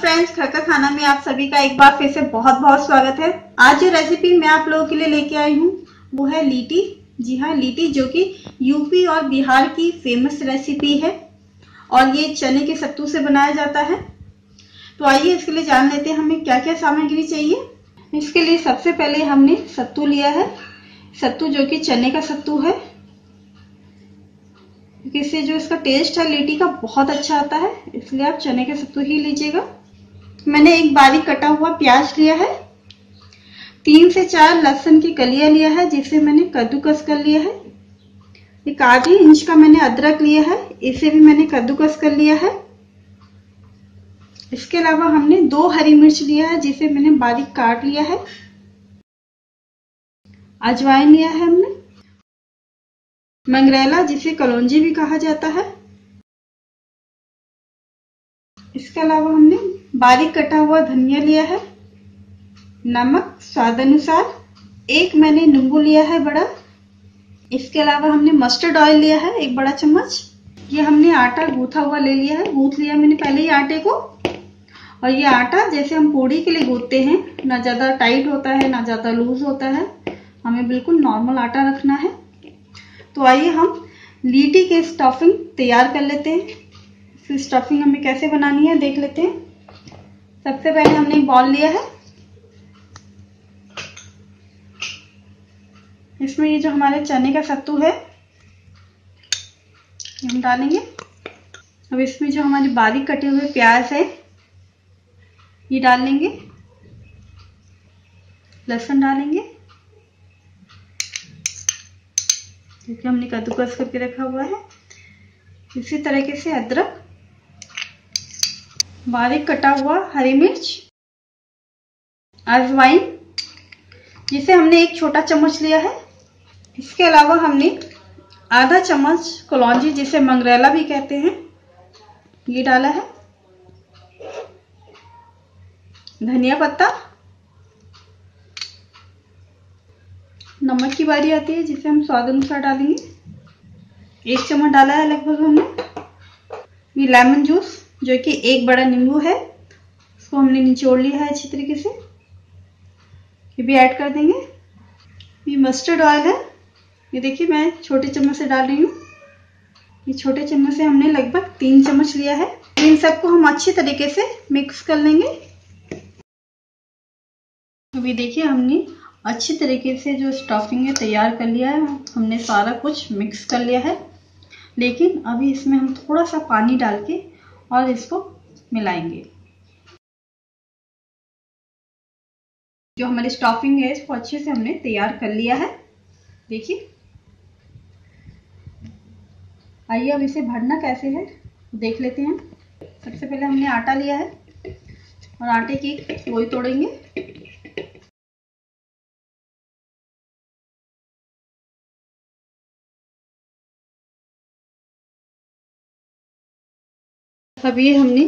Friends घर का खाना में आप सभी का एक बार फिर से बहुत बहुत स्वागत है। आज जो रेसिपी मैं आप लोगों के लिए लेके आई हूँ। वो है लीटी। जी हाँ लीटी जो कि यूपी और बिहार की फ़ेमस रेसिपी है और ये चने के सत्तू से बनाया जाता है। तो आइए इसके लिए जान लेते हैं, हमें क्या क्या सामग्री चाहिए। इसके लिए सबसे पहले हमने सत्तू लिया है। सत्तू जो कि चने का सत्तू है। इससे जो इसका टेस्ट है, लीटी का बहुत अच्छा आता है। इसलिए आप चने के सत्तू ही लीजिएगा। मैंने एक बारीक कटा हुआ प्याज लिया है। तीन से चार लहसुन की कलियाँ लिया है, जिसे मैंने कद्दूकस कर लिया है। एक आधी इंच का मैंने अदरक लिया है, इसे भी मैंने कद्दूकस कर लिया है। इसके अलावा हमने दो हरी मिर्च लिया है, जिसे मैंने बारीक काट लिया है। अजवाइन लिया है हमने। मंगरेला, जिसे कलौंजी भी कहा जाता है। इसके अलावा हमने बारीक कटा हुआ धनिया लिया है, नमक, स्वाद अनुसार। एक मैंने नींबू लिया है बड़ा। इसके अलावा हमने मस्टर्ड ऑयल लिया है, एक बड़ा चम्मच। ये हमने आटा गूथा हुआ ले लिया है। गूथ लिया मैंने पहले ही आटे को। और ये आटा जैसे हम पूड़ी के लिए गूथते हैं, ना ज़्यादा टाइट होता है, ना ज़्यादा लूज होता है। हमें बिल्कुल नॉर्मल आटा रखना है। तो आइए हम लीटी के स्टफिंग तैयार कर लेते हैं। स्टफिंग हमें कैसे बनानी है देख लेते हैं। सबसे पहले हमने बॉल लिया है। इसमें ये जो हमारे चने का सत्तू है हम डालेंगे। अब इसमें जो हमारे बारीक कटे हुए प्याज है, ये डाल लेंगे। लहसुन डालेंगे। क्योंकि हमने कद्दूकस करके रखा हुआ है। इसी तरीके से अदरक बारीक कटा हुआ हरी मिर्च अजवाइन जिसे हमने एक छोटा चम्मच लिया है। इसके अलावा हमने आधा चम्मच कलौजी, जिसे मंगरेला भी कहते हैं, ये डाला है। धनिया पत्ता, नमक की बारी आती है, जिसे हम स्वाद अनुसार डालेंगे। एक चम्मच डाला है लगभग हमने, ये लेमन जूस। जो कि एक बड़ा नींबू है, उसको हमने निचोड़ लिया है अच्छी तरीके से। ये भी ऐड कर देंगे। ये मस्टर्ड ऑयल है। ये देखिए मैं छोटे चम्मच से डाल रही हूँ। ये छोटे चम्मच से हमने लगभग तीन चम्मच लिया है। इन सबको हम अच्छी तरीके से मिक्स कर लेंगे। अभी देखिए हमने अच्छी तरीके से जो स्टफिंग है तैयार कर लिया है। हमने सारा कुछ मिक्स कर लिया है। लेकिन अभी इसमें हम थोड़ा सा पानी डाल के और इसको मिलाएँगे। जो हमारी स्टफिंग है, इसको अच्छे से हमने तैयार कर लिया है। देखिए। आइए अब इसे भरना कैसे है, देख लेते हैं। सबसे पहले हमने आटा लिया है और आटे की गोई तोड़ेंगे। अब ये हमने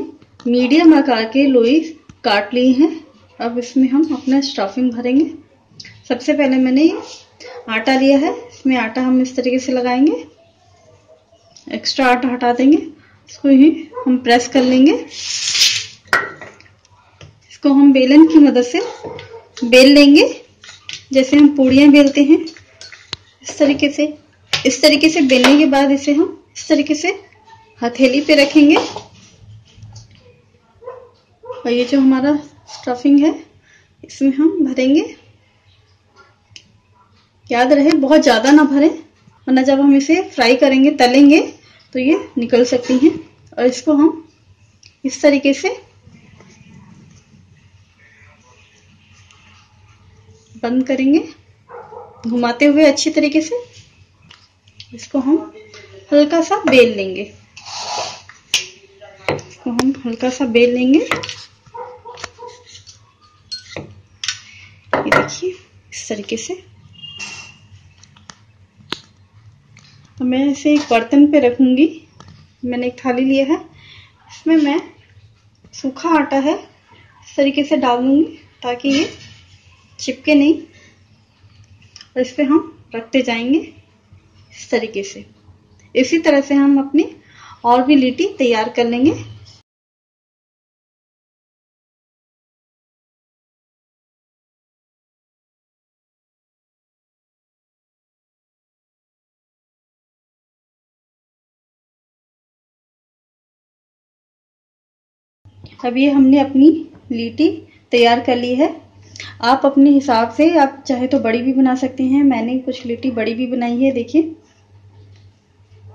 मीडियम आकार के लोई काट लिए हैं। अब इसमें हम अपना स्टफिंग भरेंगे। सबसे पहले मैंने आटा लिया है। इसमें आटा हम इस तरीके से लगाएँगे। एक्स्ट्रा आटा हटा देंगे। इसको ही हम प्रेस कर लेंगे। इसको हम बेलन की मदद से बेल लेंगे। जैसे हम पूड़ियाँ बेलते हैं। इस तरीके से, इस तरीके से बेलने के बाद इसे हम इस तरीके से हथेली पे रखेंगे। और ये जो हमारा स्टफिंग है, इसमें हम भरेंगे। याद रहे, बहुत ज़्यादा ना भरें, वरना जब हम इसे फ्राई करेंगे, तलेंगे तो ये निकल सकती हैं। और इसको हम इस तरीके से बंद करेंगे, घुमाते हुए अच्छी तरीके से। इसको हम हल्का सा बेल लेंगे। इसको हम हल्का सा बेल लेंगे ये देखिए इस तरीके से। तो मैं इसे एक बर्तन पे रखूँगी। मैंने एक थाली लिया है। इसमें मैं सूखा आटा है, इस तरीके से डाल दूँगी ताकि ये चिपके नहीं। और इस पर हम रखते जाएँगे इस तरीके से। इसी तरह से हम अपनी और भी लिट्टी तैयार कर लेंगे। अब ये हमने अपनी लीटी तैयार कर ली है। आप अपने हिसाब से, आप चाहे तो बड़ी भी बना सकते हैं। मैंने कुछ लिट्टी बड़ी भी बनाई है, देखिए।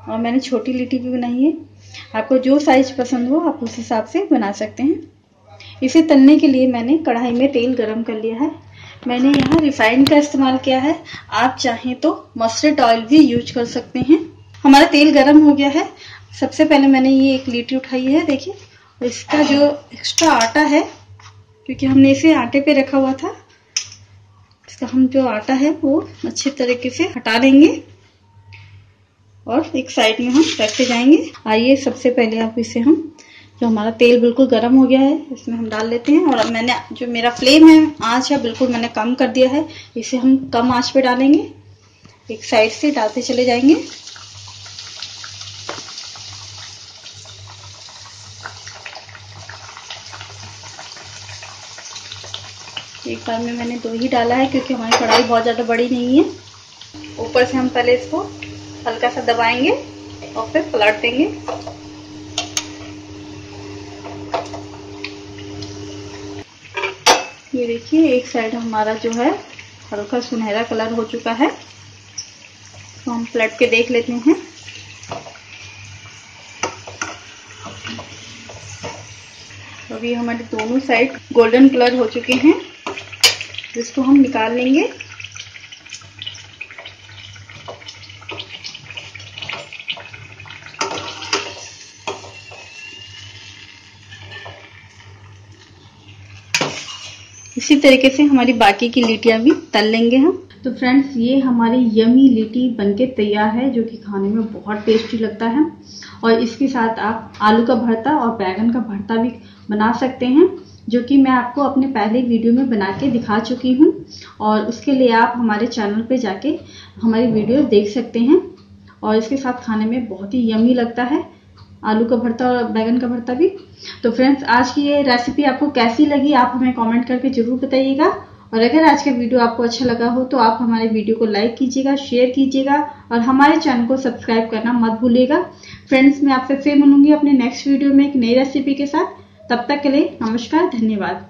और मैंने छोटी लिट्टी भी बनाई है। आपको जो साइज़ पसंद हो, आप उस हिसाब से बना सकते हैं। इसे तलने के लिए मैंने कढ़ाई में तेल गरम कर लिया है। मैंने यहाँ रिफाइन का इस्तेमाल किया है। आप चाहें तो मस्टर्ड ऑयल भी यूज़ कर सकते हैं। हमारा तेल गरम हो गया है। सबसे पहले मैंने ये एक लीटी उठाई है, देखिए। इसका जो एक्स्ट्रा आटा है, क्योंकि हमने इसे आटे पे रखा हुआ था, इसका हम जो आटा है वो अच्छे तरीके से हटा देंगे और एक साइड में हम रखते जाएँगे। आइए सबसे पहले आप इसे हम, जो हमारा तेल बिल्कुल गर्म हो गया है, इसमें हम डाल लेते हैं। और अब मैंने जो मेरा फ्लेम है, आँच है, बिल्कुल मैंने कम कर दिया है। इसे हम कम आँच पे डालेंगे। एक साइड से डालते चले जाएँगे। एक में मैंने दो ही डाला है क्योंकि हमारी कढ़ाई बहुत ज़्यादा बड़ी नहीं है। ऊपर से हम पहले इसको हल्का सा दबाएँगे और फिर पलट देंगे। ये देखिए, एक साइड हमारा जो है हल्का सुनहरा कलर हो चुका है। तो हम पलट के देख लेते हैं। अभी हमारे दोनों साइड गोल्डन कलर हो चुके हैं। इसको हम निकाल लेंगे। इसी तरीके से हमारी बाकी की लीटियाँ भी तल लेंगे हम। तो फ्रेंड्स, ये हमारी यमी लिट्टी बनके तैयार है, जो कि खाने में बहुत टेस्टी लगता है। और इसके साथ आप आलू का भरता और बैगन का भरता भी बना सकते हैं। जो कि मैं आपको अपने पहले वीडियो में बना के दिखा चुकी हूँ और उसके लिए आप हमारे चैनल पे जाके हमारी वीडियो देख सकते हैं और इसके साथ खाने में बहुत ही यमी लगता है, आलू का भरता और बैगन का भरता भी। तो फ्रेंड्स, आज की ये रेसिपी आपको कैसी लगी, आप हमें कमेंट करके ज़रूर बताइएगा। और अगर आज का वीडियो आपको अच्छा लगा हो तो आप हमारे वीडियो को लाइक कीजिएगा शेयर कीजिएगा और हमारे चैनल को सब्सक्राइब करना मत भूलिएगा। फ्रेंड्स मैं आपसे फिर मिलूँगी अपने नेक्स्ट वीडियो में एक नई रेसिपी के साथ। तब तक के लिए नमस्कार धन्यवाद।